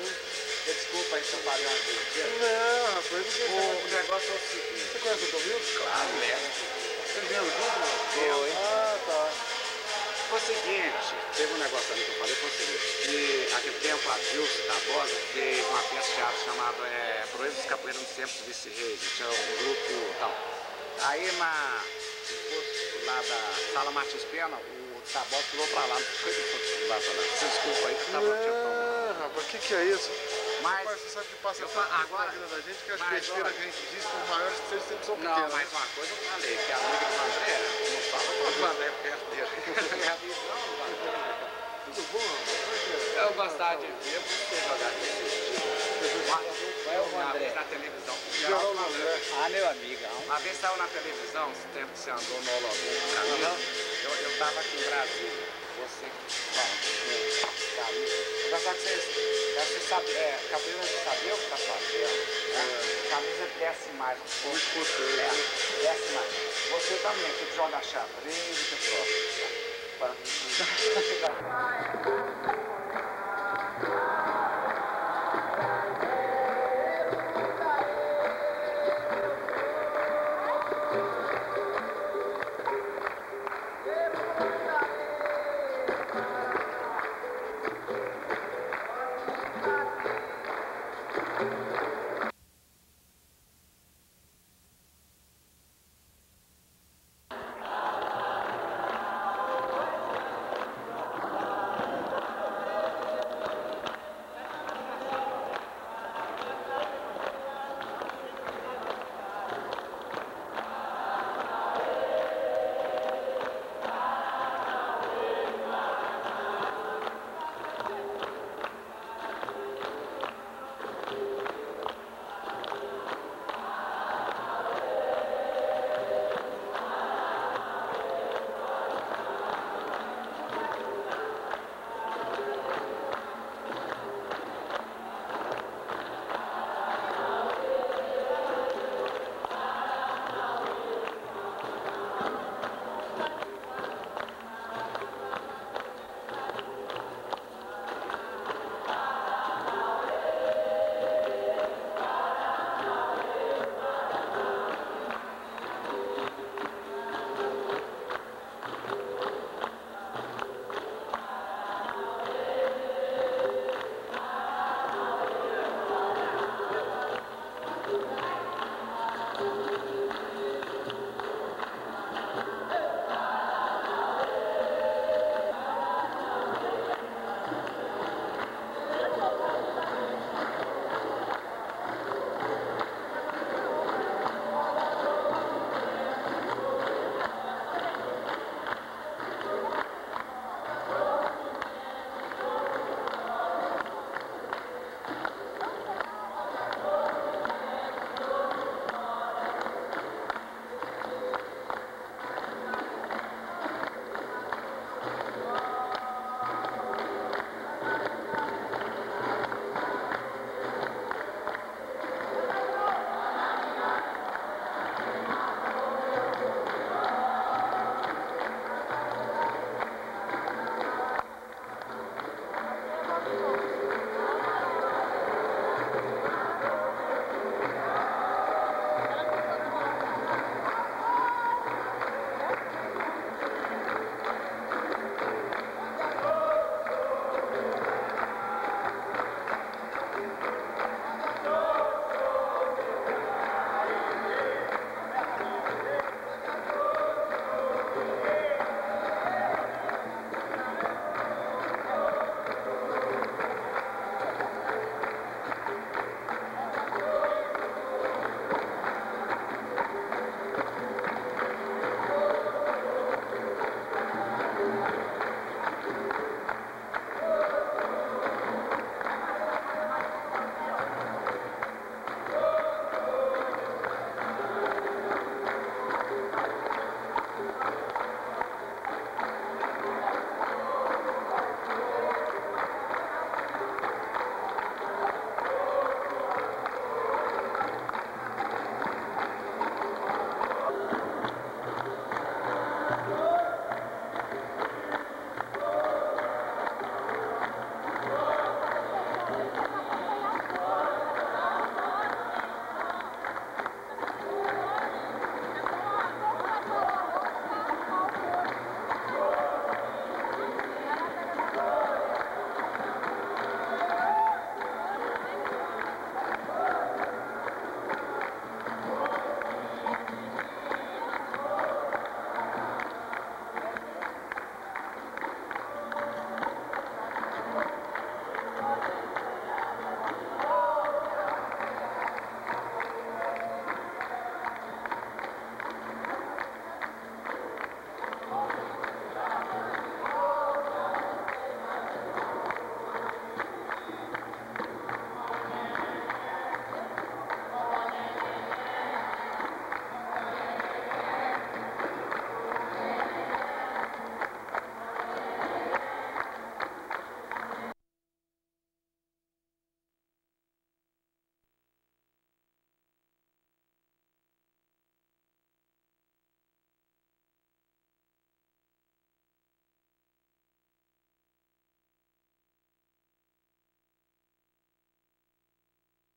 hein? Desculpa aí, seu padrão. Não, rapaz, não tem O negócio é o seguinte. Você conhece o Tomil? Claro, mesmo. Vocês vieram junto? não? Foi. Ah, tá. Foi o seguinte, teve um negócio ali que eu falei, foi o seguinte, que aquele tempo a Dilce da Bosa fez uma peça de teatro chamada é, Proíbe dos Capoeiros nos Tempos de Vice-Reis, tinha um grupo tal. Aí na, lá da Sala Martins Pena, o Tabosa pulou pra lá, não foi lá pra lá. Desculpa aí que eu tava tentando. Não, rapaz, o que que é isso? Mas, Rapaz, você sabe que passa tanto agora- na vida da gente que as besteiras que a gente diz, por maiores que sejam, sempre são não, pequenas. mas uma coisa eu falei, que a amiga do André não fala com o André perto dele. É. Tudo bom, rapaz? É é? Eu gostava de ver você jogar aqui. Qual é o André? na televisão. André. Ah, meu amigão. Uma vez saiu na televisão, esse tempo que você andou no caminho, eu, eu tava aqui em Brasília. Você, bom, Eu gostava que vocês, você sabe, é, cabeça de saber o que tá fazendo. Né? Camisa desce mais. Eu escutei. É, desce mais. Você também, que joga xadrez, pessoal. Para-